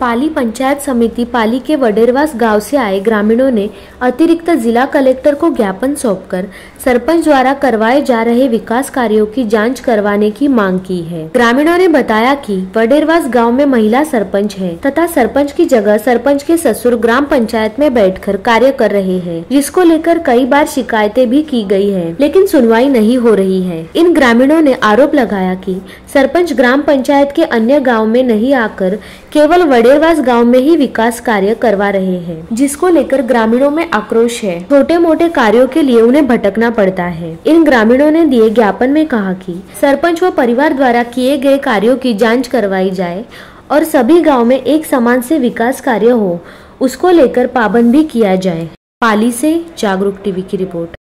पाली पंचायत समिति पाली के वडेरवास गाँव से आए ग्रामीणों ने अतिरिक्त जिला कलेक्टर को ज्ञापन सौंपकर सरपंच द्वारा करवाए जा रहे विकास कार्यों की जाँच करवाने की मांग की है। ग्रामीणों ने बताया कि वडेरवास गाँव में महिला सरपंच है तथा सरपंच की जगह सरपंच के ससुर ग्राम पंचायत में बैठकर कार्य कर रहे हैं, जिसको लेकर कई बार शिकायतें भी की गई है, लेकिन सुनवाई नहीं हो रही है। इन ग्रामीणों ने आरोप लगाया की सरपंच ग्राम पंचायत के अन्य गाँव में नहीं आकर केवल वडेरवास गाँव में ही विकास कार्य करवा रहे हैं, जिसको लेकर ग्रामीणों में आक्रोश है। छोटे मोटे कार्यों के लिए उन्हें भटकना पड़ता है। इन ग्रामीणों ने दिए ज्ञापन में कहा कि सरपंच व परिवार द्वारा किए गए कार्यों की जाँच करवाई जाए और सभी गाँव में एक समान से विकास कार्य हो, उसको लेकर पाबंद भी किया जाए। पाली से जागरूक टीवी की रिपोर्ट।